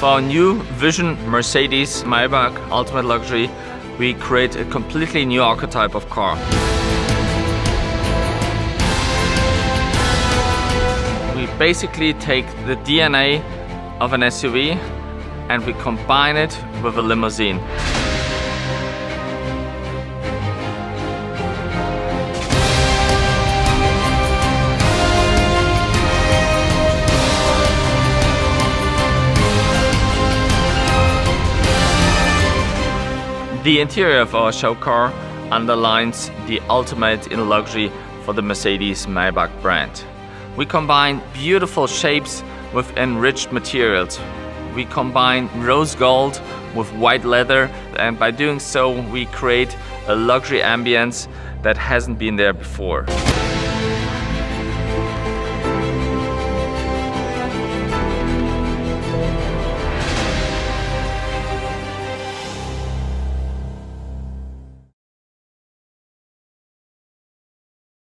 With our new Vision Mercedes Maybach Ultimate Luxury, we create a completely new archetype of car. We basically take the DNA of an SUV and we combine it with a limousine. The interior of our show car underlines the ultimate in luxury for the Mercedes Maybach brand. We combine beautiful shapes with enriched materials. We combine rose gold with white leather and by doing so we create a luxury ambience that hasn't been there before.